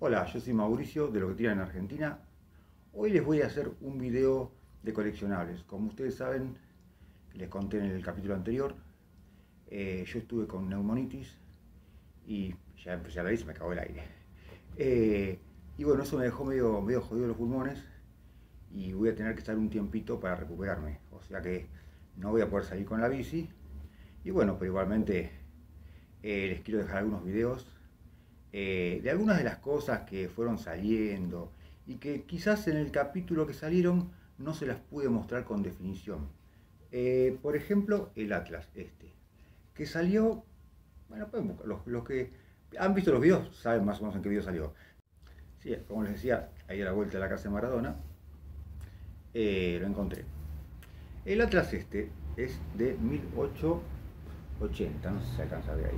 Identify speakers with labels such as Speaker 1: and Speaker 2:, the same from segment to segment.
Speaker 1: Hola, yo soy Mauricio de Lo que Tira en Argentina. Hoy les voy a hacer un video de coleccionables. Como ustedes saben, les conté en el capítulo anterior, eh, yo estuve con neumonitis y ya empecé a y se me acabó el aire. Eh, y bueno, eso me dejó medio, medio jodido los pulmones y voy a tener que estar un tiempito para recuperarme. O sea que no voy a poder salir con la bici. Y bueno, pero igualmente eh, les quiero dejar algunos videos eh, de algunas de las cosas que fueron saliendo y que quizás en el capítulo que salieron no se las pude mostrar con definición. Eh, por ejemplo, el Atlas este, que salió, bueno, pues, los, que han visto los videos saben más o menos en qué video salió. Sí, como les decía, ahí a la vuelta de la casa de Maradona, lo encontré. El Atlas este es de 1880, no sé si se alcanza a ver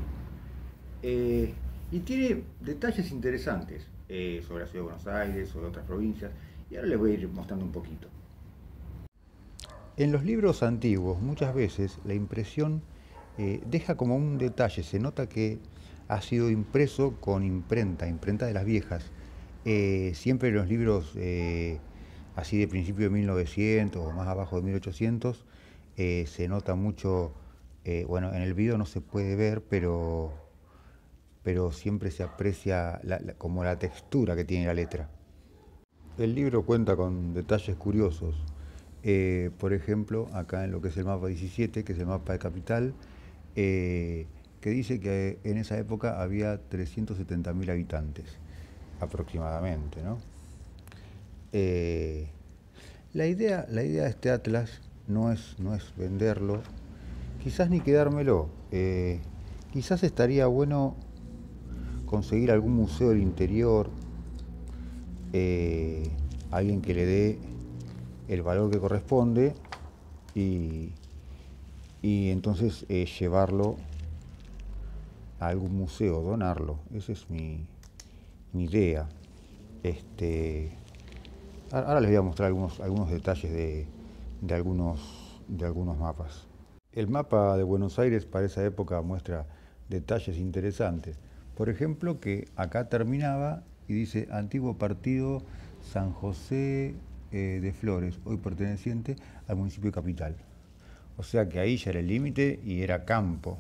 Speaker 1: ahí. Eh, y tiene detalles interesantes eh, sobre la ciudad de Buenos Aires, sobre otras provincias, y ahora les voy a ir mostrando un poquito.
Speaker 2: En los libros antiguos muchas veces la impresión eh, deja como un detalle, se nota que ha sido impreso con imprenta, imprenta de las viejas. siempre en los libros así de principio de 1900 o más abajo de 1800 se nota mucho, bueno, en el video no se puede ver, pero pero siempre se aprecia como la textura que tiene la letra. El libro cuenta con detalles curiosos. Eh, por ejemplo, acá en lo que es el mapa 17, que es el mapa de capital, eh, que dice que en esa época había 370.000 habitantes, aproximadamente. ¿no? Eh, la, idea, la idea de este atlas no es, no es venderlo, quizás ni quedármelo. quizás estaría bueno conseguir algún museo del interior, eh, alguien que le dé el valor que corresponde y, entonces eh, llevarlo a algún museo, donarlo. Esa es mi, idea. Este, ahora les voy a mostrar algunos, algunos detalles de, de, algunos, de algunos mapas. El mapa de Buenos Aires para esa época muestra detalles interesantes. Por ejemplo, que acá terminaba y dice antiguo partido San José eh, de Flores, hoy perteneciente al municipio capital. O sea que ahí ya era el límite y era campo.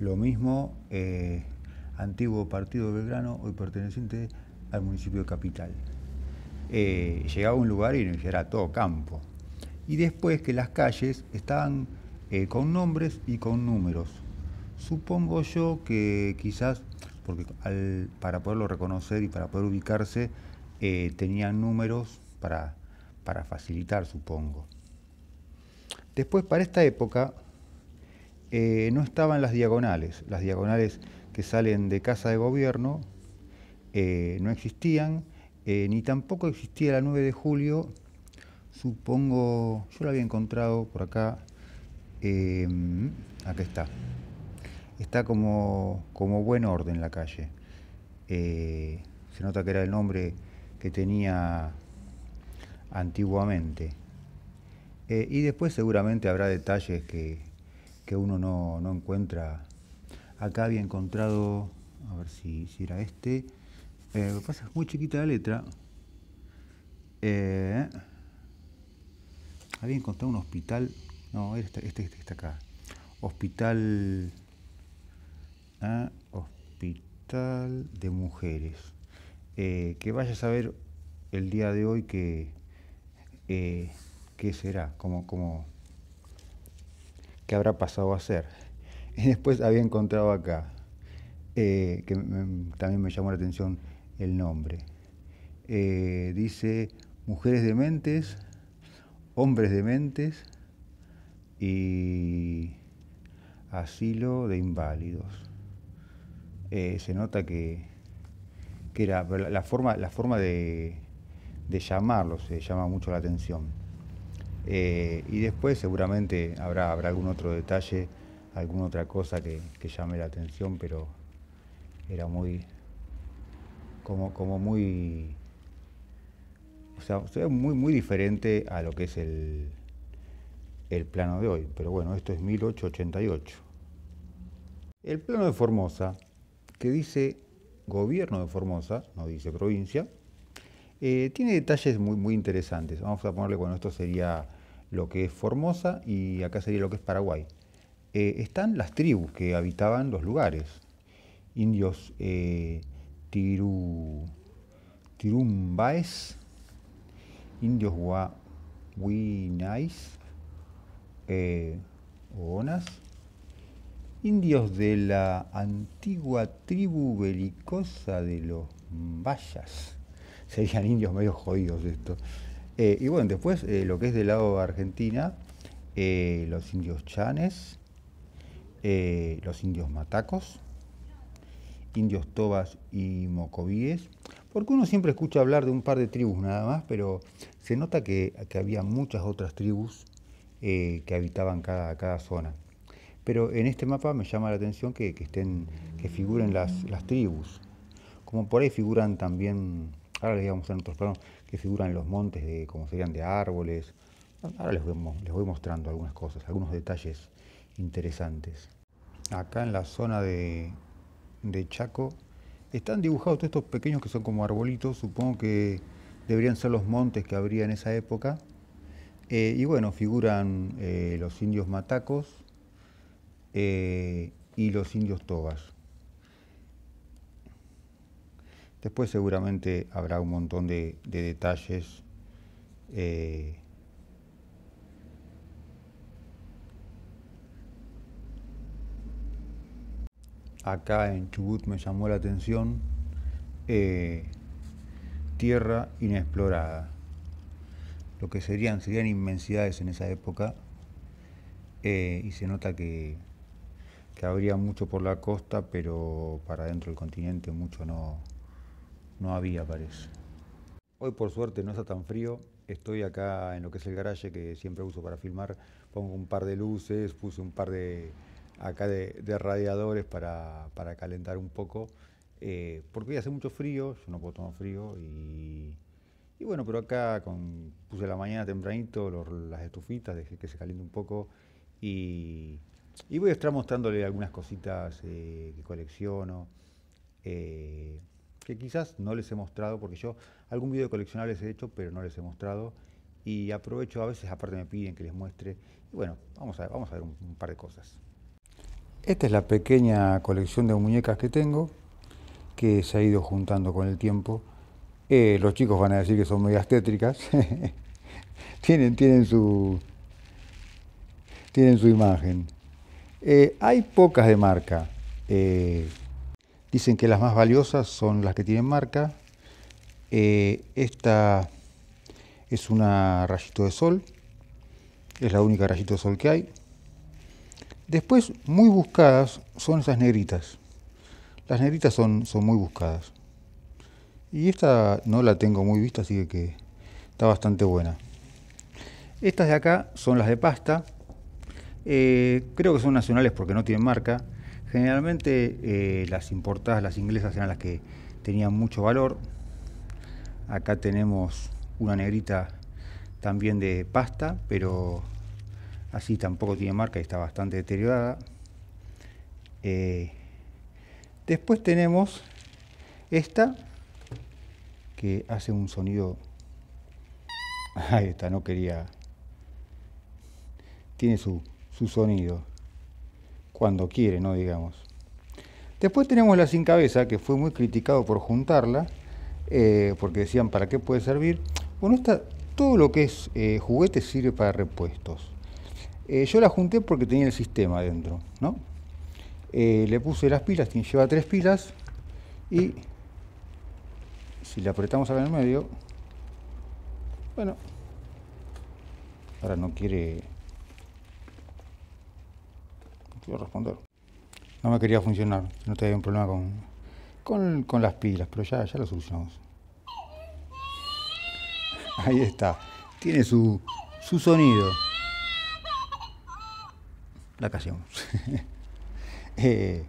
Speaker 2: Lo mismo eh, antiguo partido Belgrano, hoy perteneciente al municipio capital. Eh, llegaba a un lugar y era todo campo. Y después que las calles estaban con nombres y con números. Supongo yo que quizás porque para poderlo reconocer y para poder ubicarse eh, tenían números para, para facilitar, supongo. Después, para esta época, eh, no estaban las diagonales. Las diagonales que salen de casa de gobierno eh, no existían, ni tampoco existía la 9 de julio. Supongo, yo la había encontrado por acá. acá está está como, como buen orden la calle. Eh, se nota que era el nombre que tenía antiguamente. Eh, y después seguramente habrá detalles que, uno no, encuentra. Acá había encontrado, a ver si, si era este, eh, lo que pasa es muy chiquita la letra. había encontrado un hospital, no, este, este, este está acá. Hospital a Hospital de Mujeres. Eh, que vayas a ver el día de hoy que, eh, qué será, cómo, cómo, qué habrá pasado a ser. Y después había encontrado acá, eh, que también me llamó la atención el nombre. dice Mujeres dementes, Hombres dementes y Asilo de Inválidos. Eh, se nota que, que era, la forma, la forma de, de llamarlo se llama mucho la atención. Eh, y después seguramente habrá, habrá algún otro detalle, alguna otra cosa que, llame la atención, pero era muy, como, como muy, o sea, muy, muy diferente a lo que es el, el plano de hoy. Pero bueno, esto es 1888. El plano de Formosa que dice gobierno de Formosa, no dice provincia. Eh, tiene detalles muy, muy interesantes. Vamos a ponerle, bueno, esto sería lo que es Formosa y acá sería lo que es Paraguay. Eh, están las tribus que habitaban los lugares. Indios eh, tiru, Tirumbaes, indios Huinais, eh, indios de la antigua tribu belicosa de los Mayas. Serían indios medio jodidos esto. Eh, y bueno, después eh, lo que es del lado de Argentina, eh, los indios chanes, los indios matacos, indios tobas y mocovíes, porque uno siempre escucha hablar de un par de tribus nada más, pero se nota que, había muchas otras tribus que habitaban cada, cada zona. Pero en este mapa me llama la atención que, estén, que figuren las, las, tribus. Como por ahí figuran también, ahora les mostrar en otros planos, que figuran los montes de, como serían de árboles. Ahora les voy, les voy mostrando algunas cosas, algunos detalles interesantes. Acá en la zona de, de Chaco están dibujados todos estos pequeños que son como arbolitos, supongo que deberían ser los montes que habría en esa época. Eh, y bueno, figuran eh, los indios matacos, eh, y los indios tobas. Después seguramente habrá un montón de, detalles eh, acá en Chubut me llamó la atención eh, tierra inexplorada. Lo que serían, serían inmensidades en esa época y se nota que que habría mucho por la costa, pero para dentro del continente mucho no, no había, parece. Hoy por suerte no está tan frío, estoy acá en lo que es el garaje que siempre uso para filmar, pongo un par de luces, puse un par de acá de, radiadores para, calentar un poco, eh, porque hace mucho frío, yo no puedo tomar frío y, bueno, pero acá puse la mañana tempranito las estufitas, dejé que se caliente un poco y y voy a estar mostrándole algunas cositas eh, que colecciono, eh, que quizás no les he mostrado, porque yo algún video de coleccionables he hecho, pero no les he mostrado. Y aprovecho, a veces aparte me piden que les muestre. Y bueno, vamos a vamos a ver un, par de cosas. Esta es la pequeña colección de muñecas que tengo, que se ha ido juntando con el tiempo. Eh, los chicos van a decir que son medias tétricas. tienen, tienen, su, tienen su imagen. Eh, hay pocas de marca. Eh, dicen que las más valiosas son las que tienen marca. Eh, esta es una rayito de sol. Es la única rayito de sol que hay. Después, muy buscadas son esas negritas. Las negritas son, son muy buscadas. Y esta no la tengo muy vista, así que está bastante buena. Estas de acá son las de pasta, eh, creo que son nacionales porque no tienen marca. Generalmente eh, las importadas, las inglesas, eran las que tenían mucho valor. Acá tenemos una negrita también de pasta, pero así tampoco tiene marca y está bastante deteriorada. Eh, después tenemos esta que hace un sonido. Ahí está, no quería. Tiene su, su sonido, cuando quiere, no digamos. Después tenemos la sin cabeza, que fue muy criticado por juntarla, eh, porque decían, ¿para qué puede servir? Bueno, esta, todo lo que es eh, juguete sirve para repuestos. Eh, yo la junté porque tenía el sistema dentro, ¿no? le puse las pilas, lleva tres pilas, y si la apretamos acá en el medio, bueno, ahora no quiere responder. No me quería funcionar, no tenía un problema con, con, las pilas, pero ya, ya lo solucionamos. Ahí está, tiene su, su sonido. La callamos. Eh,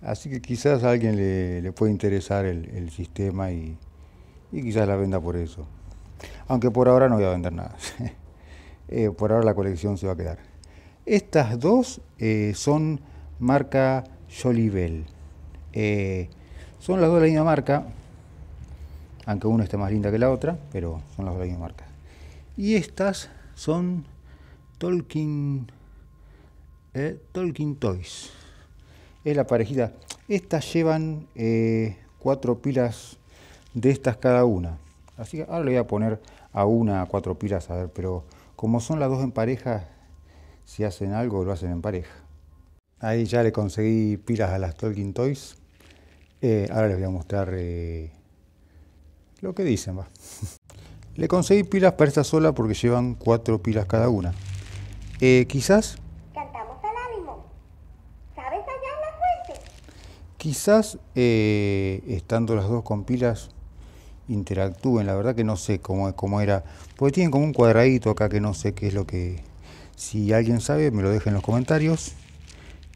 Speaker 2: así que quizás a alguien le, puede interesar el, sistema y, y, quizás la venda por eso. Aunque por ahora no voy a vender nada. Eh, por ahora la colección se va a quedar. Estas dos eh, son marca Jolibel. Eh, Son las dos de la misma marca, aunque una esté más linda que la otra, pero son las dos de la misma marca. Y estas son Tolkien, eh, Tolkien Toys. Es la parejita. Estas llevan cuatro pilas de estas cada una. Así que ahora le voy a poner a una cuatro pilas, a ver, pero como son las dos en pareja, si hacen algo lo hacen en pareja. Ahí ya le conseguí pilas a las Tolkien Toys. Eh, ahora les voy a mostrar eh, lo que dicen. Va. le conseguí pilas para esta sola porque llevan cuatro pilas cada una. Eh, quizás...
Speaker 3: Cantamos al ánimo. ¿Sabes allá en la fuente?
Speaker 2: Quizás estando las dos con pilas interactúen, la verdad que no sé cómo, cómo era, porque tienen como un cuadradito acá que no sé qué es lo que, si alguien sabe me lo deja en los comentarios.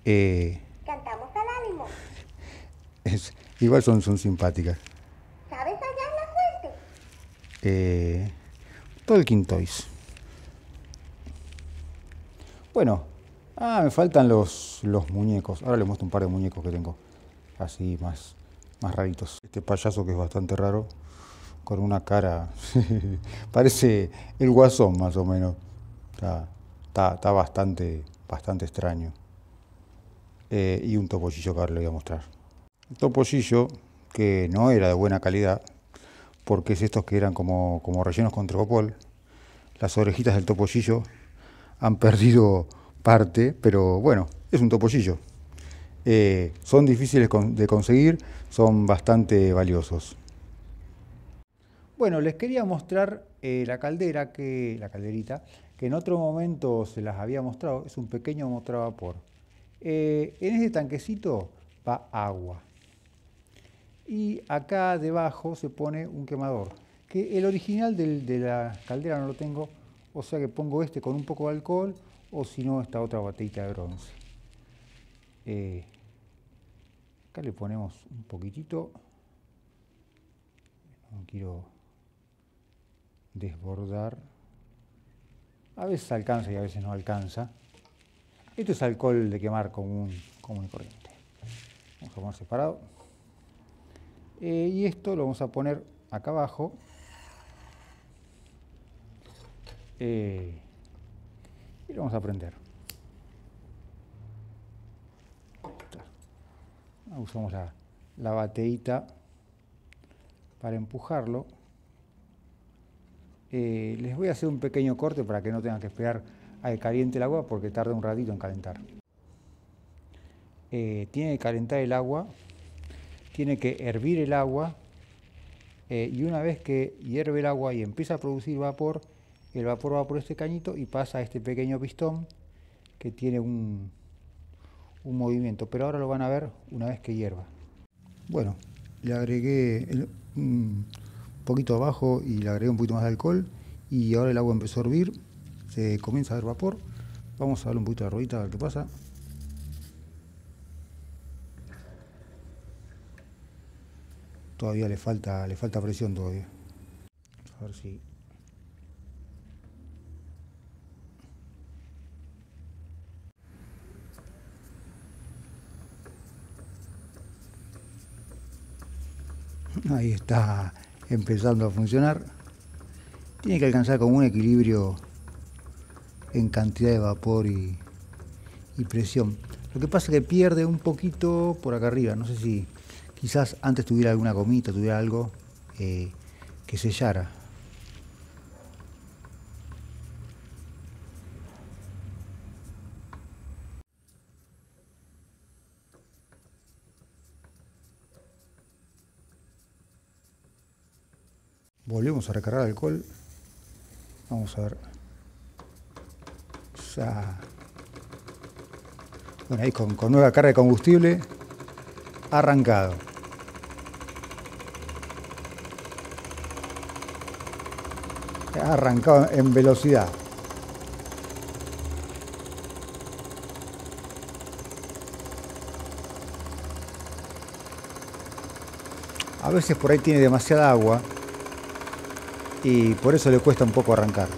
Speaker 3: Eh, Cantamos al ánimo.
Speaker 2: Es, igual son, son simpáticas.
Speaker 3: ¿Sabes allá en la fuente?
Speaker 2: Eh, Tolkien Toys. Bueno, ah, me faltan los, los muñecos. Ahora les muestro un par de muñecos que tengo. Así más, más raritos. Este payaso que es bastante raro con una cara, parece el guasón más o menos, está, está, bastante, bastante extraño. Eh, y un topollillo que ahora le voy a mostrar. Un topollillo que no era de buena calidad, porque es estos que eran como, como rellenos con trocopol. Las orejitas del topollillo han perdido parte, pero bueno, es un topollillo. Eh, son difíciles de conseguir, son bastante valiosos. Bueno, les quería mostrar eh, la caldera, que, la calderita, que en otro momento se las había mostrado, es un pequeño motor a vapor. Eh, en este tanquecito va agua. Y acá debajo se pone un quemador, que el original de la caldera no lo tengo, o sea que pongo este con un poco de alcohol, o si no, esta otra botellita de bronce. Eh, acá le ponemos un poquitito, no quiero desbordar. A veces alcanza y a veces no alcanza. Esto es alcohol de quemar común, común y corriente. Vamos a poner separado. Eh, y esto lo vamos a poner acá abajo. Eh, y lo vamos a prender. Usamos la, la bateíta para empujarlo. Eh, les voy a hacer un pequeño corte para que no tengan que esperar a que caliente el agua porque tarda un ratito en calentar. Eh, tiene que calentar el agua, tiene que hervir el agua eh, y una vez que hierve el agua y empieza a producir vapor, el vapor va por este cañito y pasa a este pequeño pistón que tiene un, un movimiento, pero ahora lo van a ver una vez que hierva. Bueno, le agregué poquito abajo y le agregué un poquito más de alcohol y ahora el agua empezó a hervir, se comienza a ver vapor. Vamos a darle un poquito de ruedita a ver qué pasa. Todavía le falta, le falta presión todavía. A ver si Ahí está empezando a funcionar. Tiene que alcanzar como un equilibrio en cantidad de vapor y, presión. Lo que pasa es que pierde un poquito por acá arriba. No sé si quizás antes tuviera alguna gomita, tuviera algo eh, que sellara. Volvemos a recargar alcohol. Vamos a ver. Bueno, ahí con, con nueva carga de combustible. Arrancado. Arrancado en velocidad. A veces por ahí tiene demasiada agua y por eso le cuesta un poco arrancar.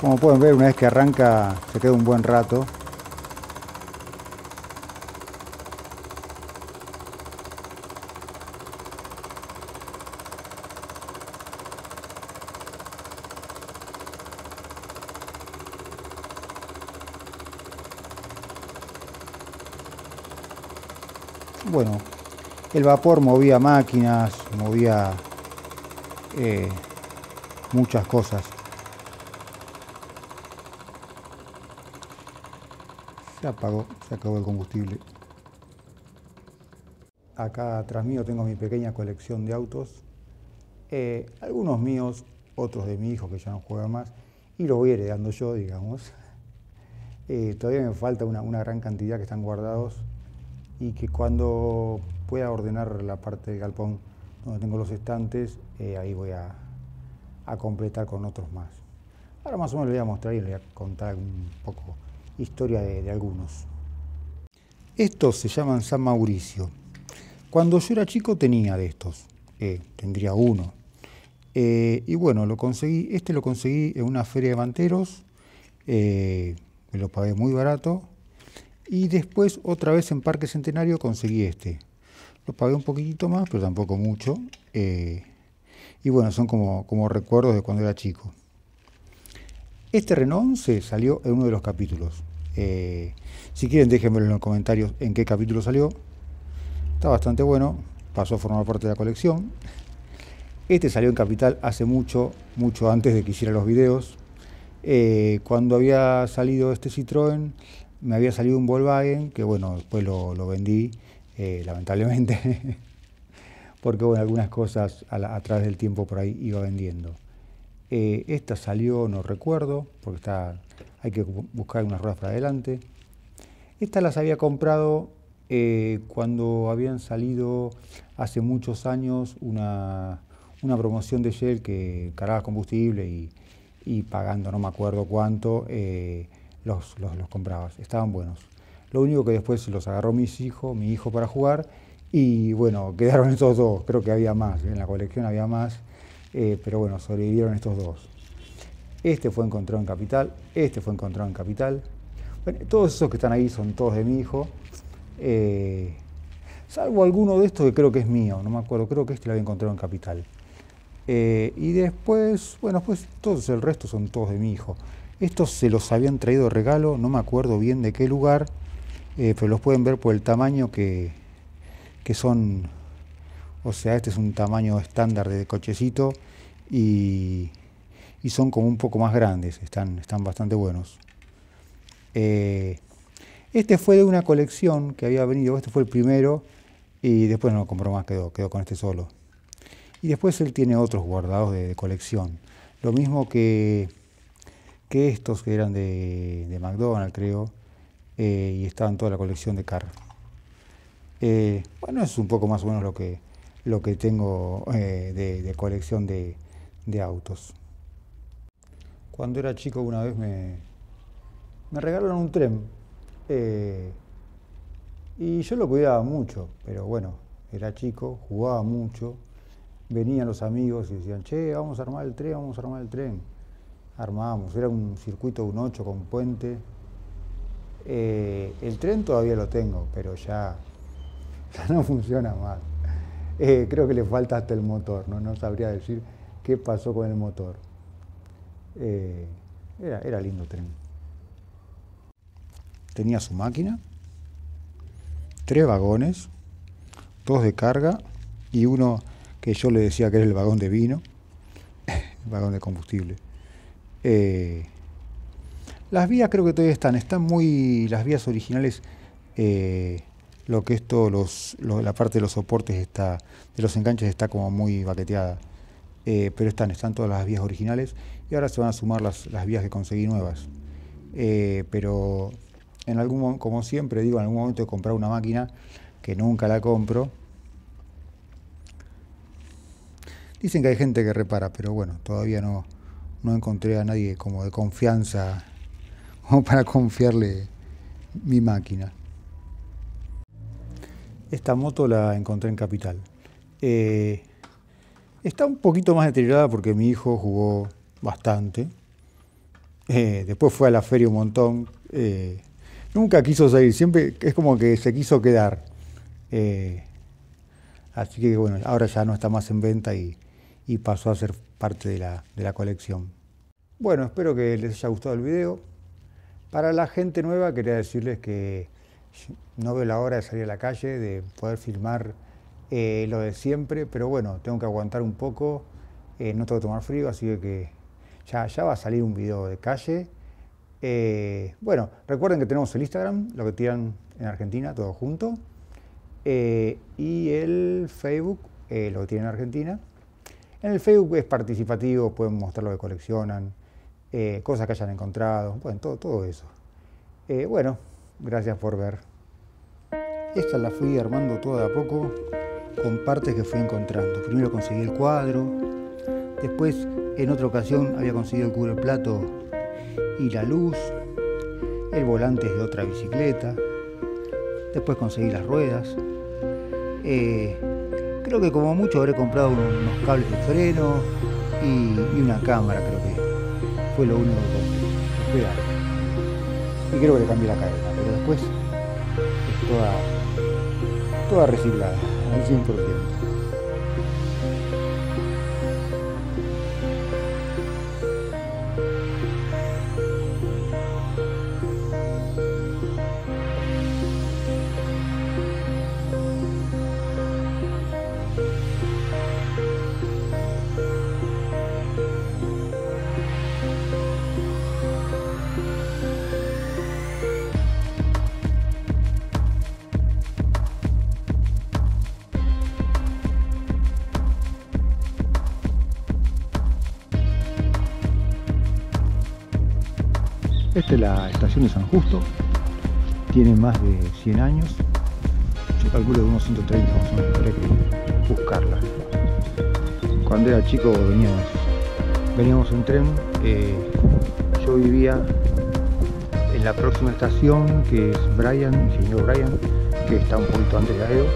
Speaker 2: Como pueden ver, una vez que arranca se queda un buen rato. Bueno, el vapor movía máquinas, movía eh, muchas cosas. Se apagó, se acabó el combustible. Acá atrás mío tengo mi pequeña colección de autos. Eh, algunos míos, otros de mi hijo que ya no juega más, y los voy heredando yo, digamos. Eh, todavía me falta una, una gran cantidad que están guardados y que cuando pueda ordenar la parte del galpón donde tengo los estantes, eh, ahí voy a, completar con otros más. Ahora más o menos le voy a mostrar y le voy a contar un poco historia de, algunos. Estos se llaman San Mauricio. Cuando yo era chico tenía de estos, eh, tendría uno. Eh, y bueno, lo conseguí, este lo conseguí en una feria de manteros, me lo pagué muy barato y después otra vez en Parque Centenario conseguí este. Lo pagué un poquitito más, pero tampoco mucho. Eh, y bueno, son como, como recuerdos de cuando era chico. Este Renault se salió en uno de los capítulos. Eh, si quieren déjenmelo en los comentarios en qué capítulo salió. Está bastante bueno, pasó a formar parte de la colección. Este salió en Capital hace mucho, mucho antes de que hiciera los videos. Eh, cuando había salido este Citroën, me había salido un Volkswagen, que bueno, después lo, vendí, eh, lamentablemente, porque bueno, algunas cosas a, través del tiempo por ahí iba vendiendo. Eh, esta salió, no recuerdo, porque está, hay que buscar unas ruedas para adelante. Estas las había comprado eh, cuando habían salido hace muchos años una, promoción de Shell que cargaba combustible y, y, pagando no me acuerdo cuánto, los, los, comprabas, estaban buenos. Lo único que después los agarró mis hijos, mi hijo para jugar y bueno, quedaron estos dos, creo que había más, en la colección había más, eh, pero bueno, sobrevivieron estos dos. Este fue encontrado en Capital, este fue encontrado en Capital. Todos esos que están ahí son todos de mi hijo, eh, salvo alguno de estos que creo que es mío, no me acuerdo, creo que este lo había encontrado en Capital. Eh, y después, bueno, pues todos el resto son todos de mi hijo. Estos se los habían traído de regalo, no me acuerdo bien de qué lugar, pero los pueden ver por el tamaño que, que, son. O sea, este es un tamaño estándar de cochecito y, y son como un poco más grandes, están, están bastante buenos. Eh, este fue de una colección que había venido, este fue el primero y después no lo compró más, quedó, quedó con este solo. Y después él tiene otros guardados de colección. Lo mismo que que estos que eran de, McDonald's, creo, eh, y estaban toda la colección de Car. Eh, bueno, es un poco más o menos lo que, lo que tengo eh, de, colección de, autos. Cuando era chico una vez me, me regalaron un tren y yo lo cuidaba mucho, pero bueno, era chico, jugaba mucho, venían los amigos y decían, che, vamos a armar el tren, vamos a armar el tren armábamos, era un circuito un 8 con puente. Eh, el tren todavía lo tengo, pero ya, no funciona más. Eh, creo que le falta hasta el motor, no, no sabría decir qué pasó con el motor. Eh, era, era lindo tren. Tenía su máquina, tres vagones, dos de carga y uno que yo le decía que era el vagón de vino, el vagón de combustible. Eh, las vías creo que todavía están, están muy, las vías originales, lo que esto, los, la parte de los soportes está, de los enganches está como muy baqueteada, eh, pero están, están todas las vías originales y ahora se van a sumar las, las vías que conseguí nuevas. pero en algún como siempre digo, en algún momento de comprar una máquina que nunca la compro. Dicen que hay gente que repara, pero bueno, todavía no, no encontré a nadie como de confianza como para confiarle mi máquina. Esta moto la encontré en Capital. Eh, está un poquito más deteriorada porque mi hijo jugó bastante. Eh, después fue a la feria un montón. Eh, nunca quiso salir, siempre es como que se quiso quedar. Así que bueno, ahora ya no está más en venta y, pasó a ser parte de la, de la colección. Bueno, espero que les haya gustado el video. Para la gente nueva quería decirles que no veo la hora de salir a la calle, de poder filmar lo de siempre, pero bueno, tengo que aguantar un poco, no tengo que tomar frío, así que ya, ya va a salir un video de calle. Eh, bueno, recuerden que tenemos el Instagram, lo que tiran en Argentina, todo junto. Eh, y el Facebook, eh, lo que tienen en Argentina. En el Facebook es participativo, pueden mostrar lo que coleccionan, cosas que hayan encontrado, bueno, todo, todo eso. bueno, gracias por ver. Esta la fui armando toda a poco con partes que fui encontrando. Primero conseguí el cuadro, después en otra ocasión había conseguido el plato y la luz, el volante de otra bicicleta, después conseguí las ruedas. Eh, creo que como mucho habré comprado unos cables de freno y, una cámara, creo que fue lo único que compré. Y creo que le cambié la cadena, después es toda, toda reciclada, al 100%. Esta es la estación de San Justo, tiene más de 100 años, yo calculo de unos 130 más o menos, que buscarla. Cuando era chico veníamos, veníamos en tren, eh, yo vivía en la próxima estación que es Brian, señor Brian, que está un poquito antes de Aedo.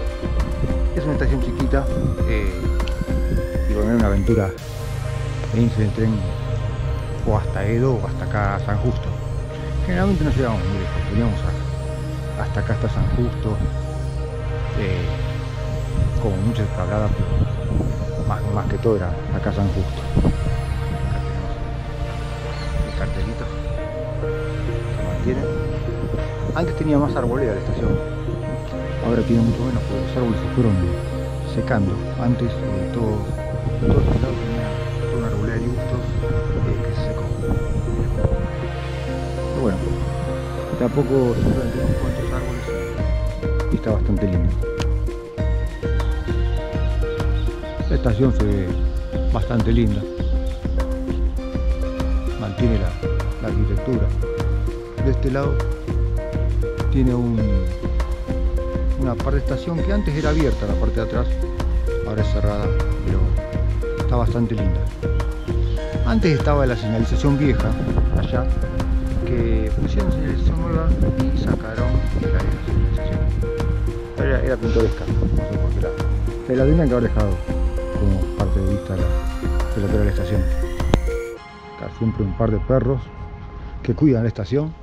Speaker 2: Es una estación chiquita eh, y bueno, una aventura venirse en tren o hasta Edo o hasta acá San Justo. Generalmente no llegamos muy lejos, veníamos hasta acá, hasta San Justo, eh, como muchas escaladas, pero más, que todo era acá San Justo. Acá tenemos el cartelito que mantiene. Antes tenía más arboleda la estación, ahora tiene mucho menos porque los árboles se fueron secando. Antes eh, todo, todo tampoco se unos cuantos árboles está bastante lindo. La estación se bastante linda, mantiene la, arquitectura. De este lado tiene un, una parte de estación que antes era abierta, la parte de atrás, ahora es cerrada, pero está bastante linda. Antes estaba la señalización vieja, allá, que pusieron señalización nueva y sacaron la señalización. Era, era pintoresca, no sé por qué la, la tendrían que haber dejado como parte de vista de, la, de la estación. Acá siempre un par de perros que cuidan la estación.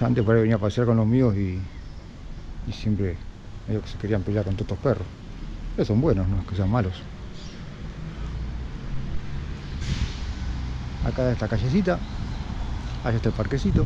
Speaker 2: Antes por ahí venía a pasear con los míos y, y siempre ellos que se querían pelear con todos estos perros. Pero son buenos, no es que sean malos. Acá de esta callecita. Allá está el parquecito